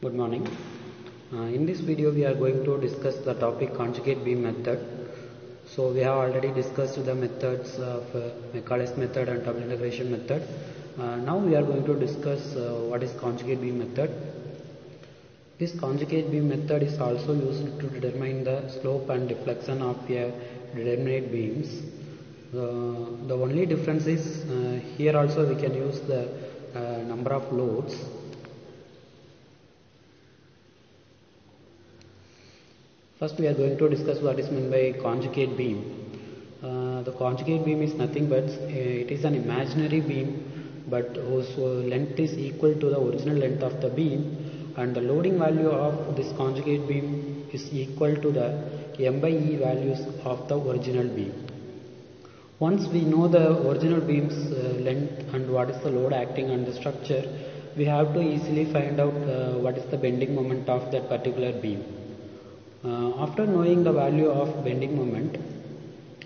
Good morning. Uh, in this video we are going to discuss the topic conjugate beam method. So we have already discussed the methods of uh, method and double integration method. Uh, now we are going to discuss uh, what is conjugate beam method. This conjugate beam method is also used to determine the slope and deflection of a determinate beams. Uh, the only difference is uh, here also we can use the uh, number of loads First we are going to discuss what is meant by conjugate beam. Uh, the conjugate beam is nothing but uh, it is an imaginary beam but whose uh, length is equal to the original length of the beam and the loading value of this conjugate beam is equal to the m by e values of the original beam. Once we know the original beam's uh, length and what is the load acting on the structure, we have to easily find out uh, what is the bending moment of that particular beam. Uh, after knowing the value of bending moment,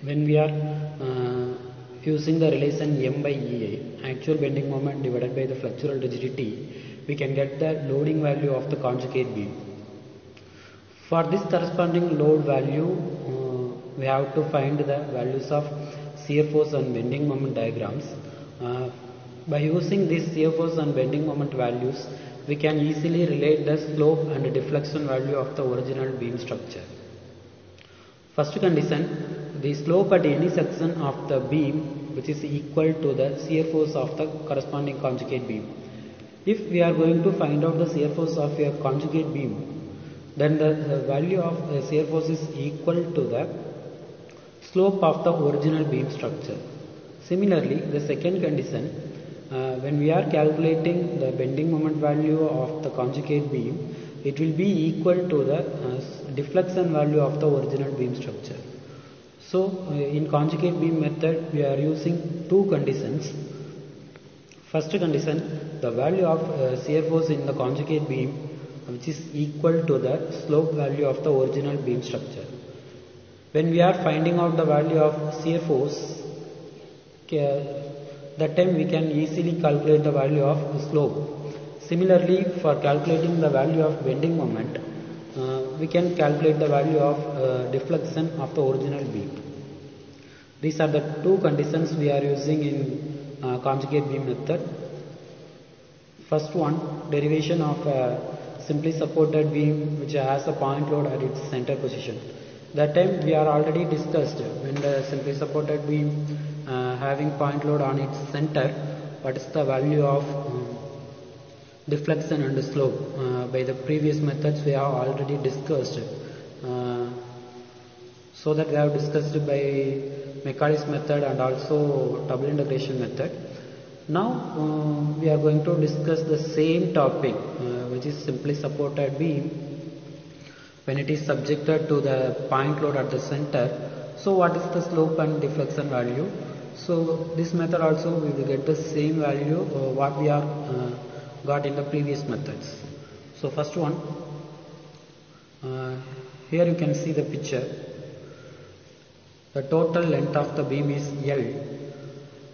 when we are uh, using the relation m by EA, actual bending moment divided by the flexural rigidity, we can get the loading value of the conjugate beam. For this corresponding load value, uh, we have to find the values of shear force and bending moment diagrams. Uh, by using these shear force and bending moment values, we can easily relate the slope and deflection value of the original beam structure. First condition, the slope at any section of the beam which is equal to the shear force of the corresponding conjugate beam. If we are going to find out the shear force of a conjugate beam, then the, the value of the shear force is equal to the slope of the original beam structure. Similarly, the second condition, uh, when we are calculating the bending moment value of the conjugate beam, it will be equal to the uh, deflection value of the original beam structure. So, uh, in conjugate beam method, we are using two conditions. First condition, the value of uh, shear force in the conjugate beam, which is equal to the slope value of the original beam structure. When we are finding out the value of shear force, that time we can easily calculate the value of slope. Similarly, for calculating the value of bending moment, uh, we can calculate the value of uh, deflection of the original beam. These are the two conditions we are using in uh, conjugate beam method. First one, derivation of a simply supported beam which has a point load at its center position. That time we are already discussed when the simply supported beam having point load on its center, what is the value of um, deflection and slope. Uh, by the previous methods we have already discussed. Uh, so that we have discussed by Macaulay's method and also double integration method. Now uh, we are going to discuss the same topic which is simply supported beam when it is subjected to the point load at the center. So what is the slope and deflection value? So this method also we will get the same value uh, what we are uh, got in the previous methods. So first one, uh, here you can see the picture. The total length of the beam is L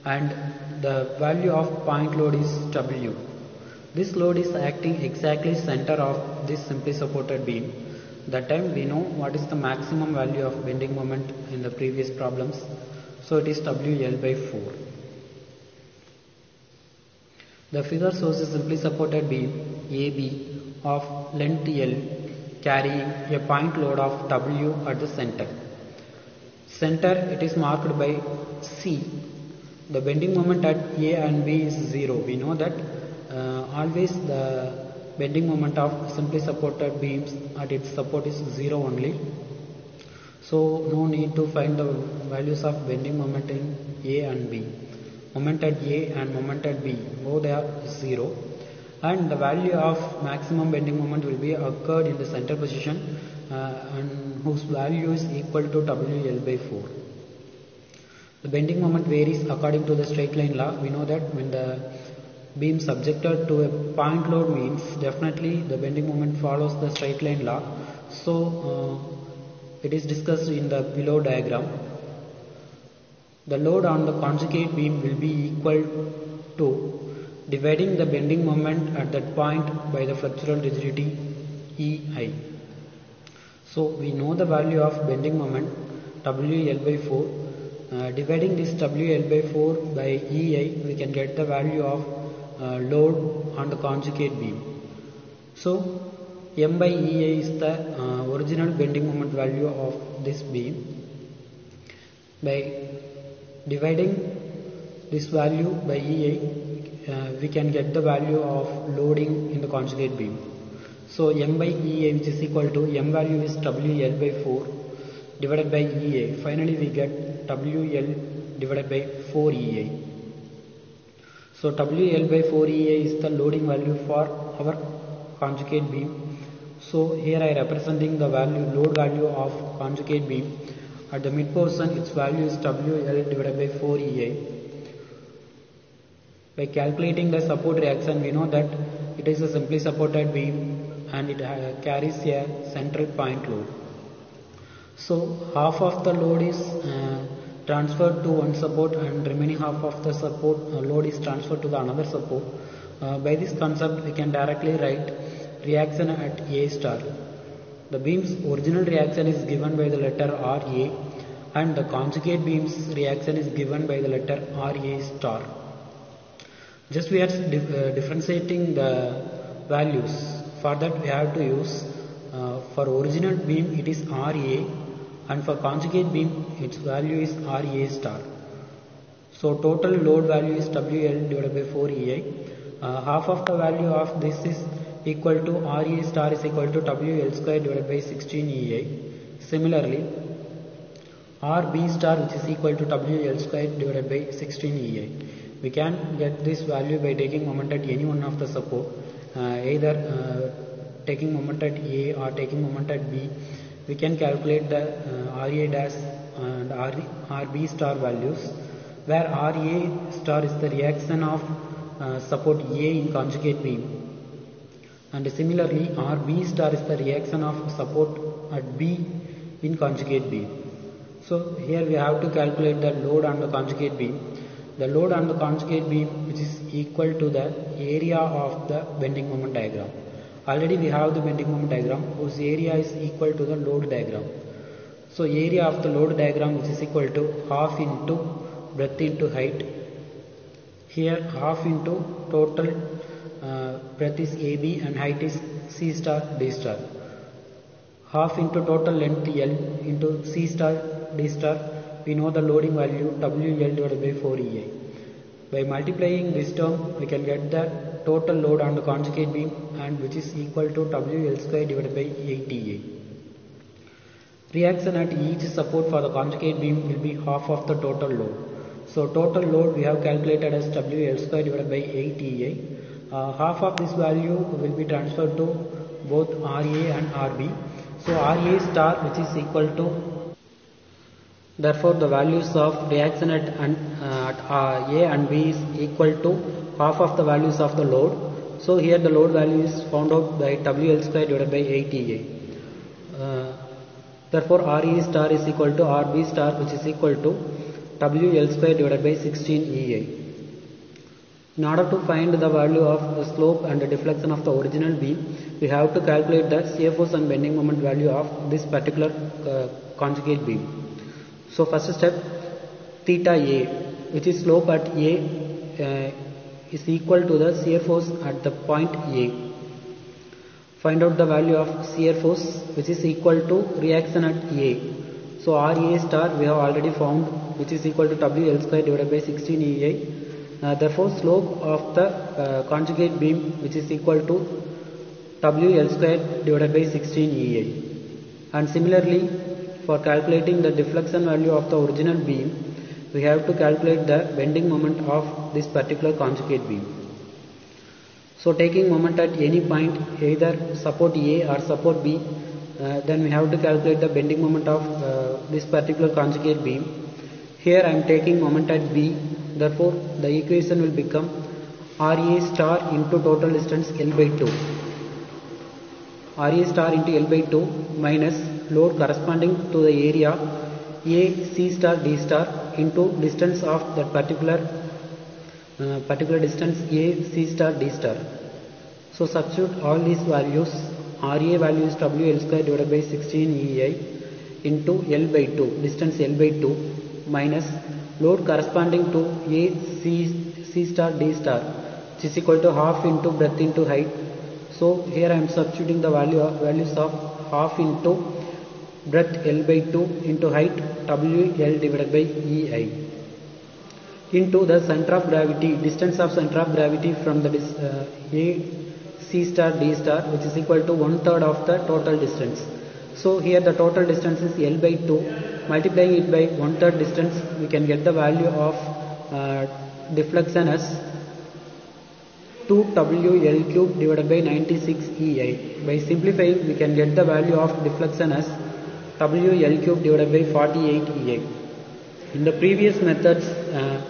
and the value of point load is W. This load is acting exactly center of this simply supported beam. That time we know what is the maximum value of bending moment in the previous problems. So it is WL by 4. The figure shows a simply supported beam AB of length L carrying a point load of W at the center. Center it is marked by C. The bending moment at A and B is 0. We know that uh, always the bending moment of simply supported beams at its support is 0 only. So no need to find the values of bending moment in A and B. Moment at A and moment at B, both are 0 and the value of maximum bending moment will be occurred in the center position uh, and whose value is equal to WL by 4. The bending moment varies according to the straight line law. We know that when the beam subjected to a point load means definitely the bending moment follows the straight line law. So uh, it is discussed in the below diagram. The load on the conjugate beam will be equal to dividing the bending moment at that point by the flexural rigidity EI. So we know the value of bending moment WL by 4. Uh, dividing this WL by 4 by EI we can get the value of uh, load on the conjugate beam. So M by EA is the uh, original bending moment value of this beam. By dividing this value by EA, uh, we can get the value of loading in the conjugate beam. So M by EA which is equal to M value is WL by 4 divided by EA. Finally we get WL divided by 4 EA. So WL by 4 EA is the loading value for our conjugate beam. So here I representing the value load value of conjugate beam. At the mid portion its value is WL divided by 4 EA. By calculating the support reaction we know that it is a simply supported beam and it carries a central point load. So half of the load is uh, transferred to one support and remaining half of the support uh, load is transferred to the another support. Uh, by this concept we can directly write reaction at A star. The beam's original reaction is given by the letter RA and the conjugate beam's reaction is given by the letter RA star. Just we are dif uh, differentiating the values for that we have to use uh, for original beam it is RA and for conjugate beam its value is RA star. So total load value is WL divided by 4 EI. Uh, half of the value of this is equal to RA star is equal to WL square divided by 16 EI. Similarly RB star which is equal to WL square divided by 16 EI. We can get this value by taking moment at any one of the support uh, either uh, taking moment at A or taking moment at B we can calculate the uh, RA dash and RB star values where RA star is the reaction of support A in conjugate beam and similarly RB star is the reaction of support at B in conjugate beam. So here we have to calculate the load on the conjugate beam the load on the conjugate beam which is equal to the area of the bending moment diagram. Already we have the bending moment diagram whose area is equal to the load diagram. So area of the load diagram which is equal to half into breadth into height. Here half into total uh, breadth is AB and height is C star D star. Half into total length L into C star D star we know the loading value WL divided by 4EI. By multiplying this term, we can get the total load on the conjugate beam and which is equal to WL square divided by 8EI. Reaction at each support for the conjugate beam will be half of the total load. So total load we have calculated as WL square divided by 8EI. Uh, half of this value will be transferred to both RA and RB. So RA star which is equal to Therefore, the values of reaction at, and, uh, at uh, A and B is equal to half of the values of the load. So, here the load value is found out by WL square divided by 8EA. Uh, therefore, RA star is equal to RB star which is equal to WL square divided by 16EA. In order to find the value of the slope and the deflection of the original beam, we have to calculate the shear force and bending moment value of this particular uh, conjugate beam. So first step theta A which is slope at A uh, is equal to the shear force at the point A. Find out the value of shear force which is equal to reaction at A. So RA star we have already found which is equal to WL square divided by 16 EI. Uh, therefore slope of the uh, conjugate beam which is equal to WL square divided by 16 EI. And similarly for calculating the deflection value of the original beam, we have to calculate the bending moment of this particular conjugate beam. So taking moment at any point, either support A or support B, uh, then we have to calculate the bending moment of uh, this particular conjugate beam. Here I am taking moment at B, therefore the equation will become RA star into total distance L by 2. RA star into L by 2 minus load corresponding to the area A C star D star into distance of that particular uh, particular distance A, C star, D star. So substitute all these values. RA value is WL square divided by 16 EI into L by 2, distance L by 2 minus load corresponding to A, C, C star, D star which is equal to half into breadth into height. So here I am substituting the value of values of half into breadth L by 2 into height WL divided by EI into the center of gravity distance of center of gravity from the uh, A C star D star which is equal to one third of the total distance. So here the total distance is L by 2 multiplying it by one third distance we can get the value of uh, deflection as 2WL cube divided by 96 EI. By simplifying we can get the value of deflection as WL cube divided by 48 EI. In the previous methods uh,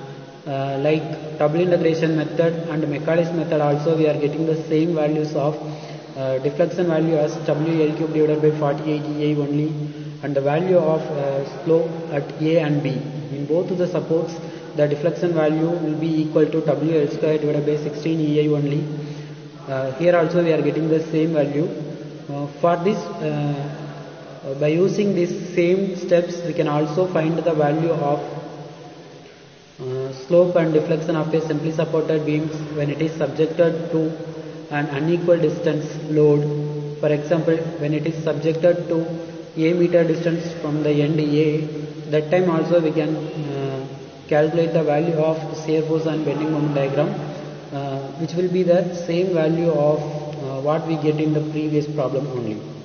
uh, like double integration method and Macaulay's method also we are getting the same values of uh, deflection value as WL cube divided by 48 EI only and the value of uh, slope at A and B. In both of the supports the deflection value will be equal to WL square divided by 16 EI only. Uh, here also we are getting the same value. Uh, for this uh, by using these same steps we can also find the value of uh, slope and deflection of a simply supported beam when it is subjected to an unequal distance load. For example, when it is subjected to a meter distance from the end A, that time also we can uh, calculate the value of shear force and bending moment diagram, uh, which will be the same value of uh, what we get in the previous problem only.